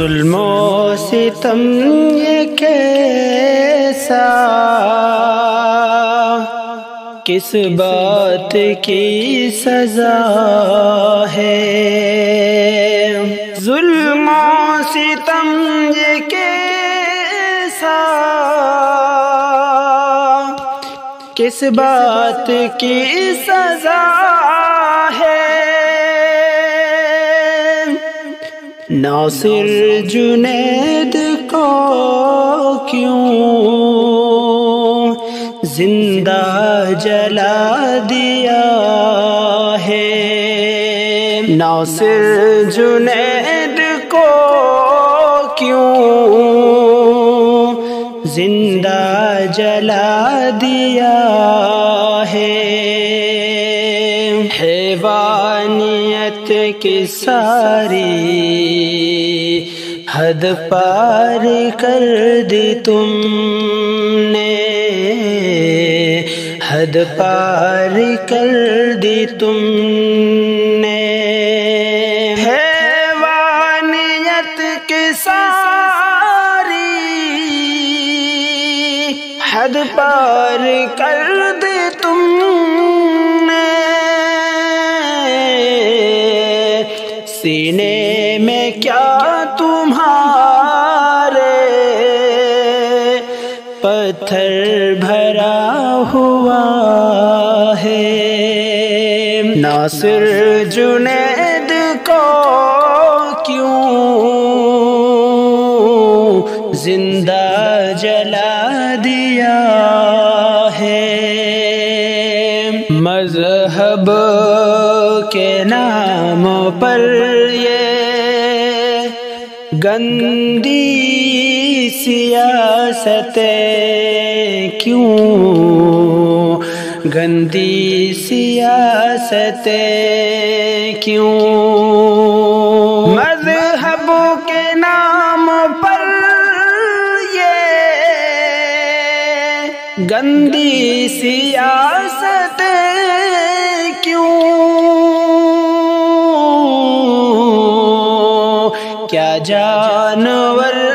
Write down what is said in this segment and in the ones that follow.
जुल्मो सितम ये कैसा? किस बात की सजा है? जुल्मो सितम ये कैसा? किस बात की सजा नासिर जुनेद को क्यों? ज़िंदा जला दिया है। नासिर जुनेद को क्यों? ज़िंदा जला दिया है। हैवानियत की सारी हद पार कर दी तुमने। हद पार कर दी तुमने। हैवानियत के सारी। हद पार कर दी तुमने। सीने पत्थर भरा हुआ है। नासिर जुनेद को क्यों ज़िंदा जला दिया है? मज़हब के नाम पर ये गंदी सियासत क्यों? गंदी सियासत क्यों? मज़हब के नाम पर ये गंदी सियासत क्यों? क्या जानवर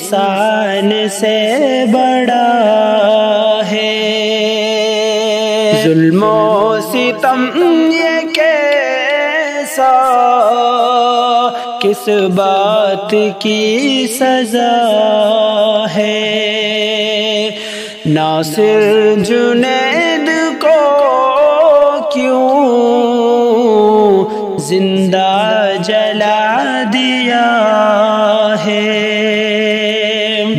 इंसान से बड़ा है। जुल्मो सितम ये कैसा? किस बात की सजा है? नासिर जुनेद को क्यों ज़िंदा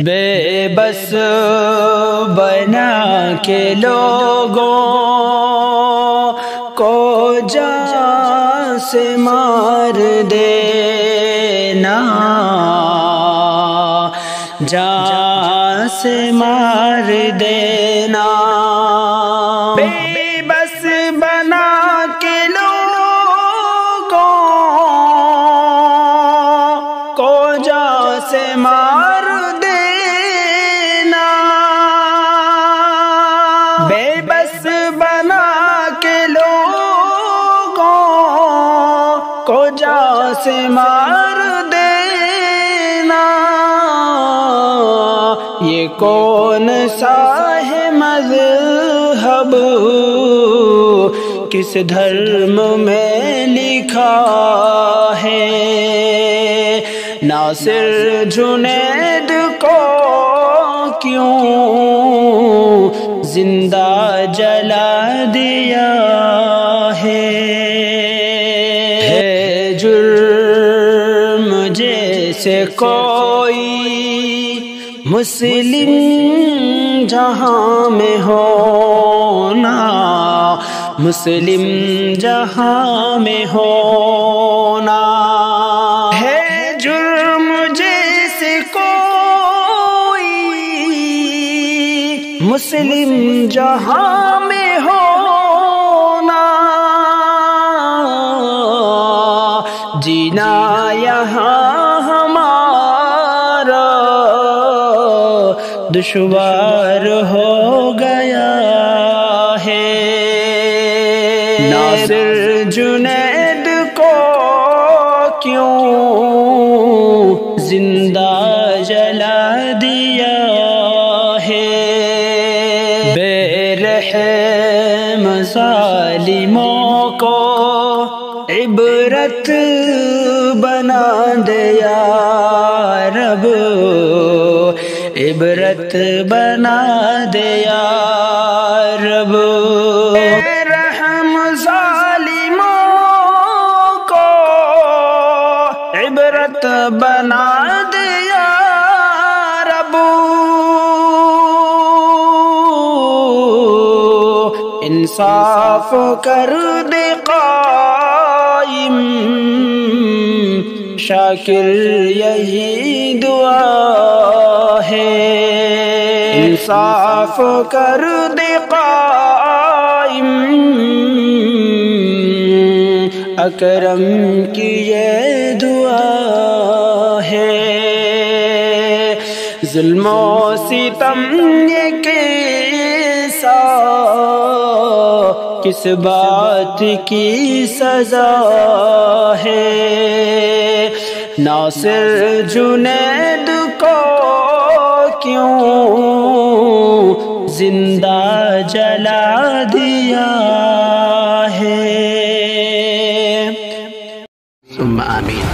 बेबस बना के लोगों को जा से मार देना जा से मार देना। बेबस बना के से मार को जा से मार देना। ये कौन सा है मज़हब? किस धर्म में लिखा है? नासिर जुनेद को क्यों? ज़िंदा जला दिया कोई मुस्लिम जहाँ में होना मुस्लिम जहाँ में होना मुस्लिम जहाँ में होना जीना यहाँ हमारा दुश्वार हो गया है नासिर जुनैद को क्यों जिंदा जला दिया है बेरह मसालिमों को इबरत बना दिया इबरत बना दिया रब। को इबरत बना रब। इंसाफ कर दे कायम, शाकिर यही दुआ। इंसाफ कर दे कायम। अकरम की ये दुआ है। जुल्मो सितम ये कैसा किस बात की सजा है? नासिर जुनेद को क्यों ज़िंदा जला दिया है। सुम्मा आमीन।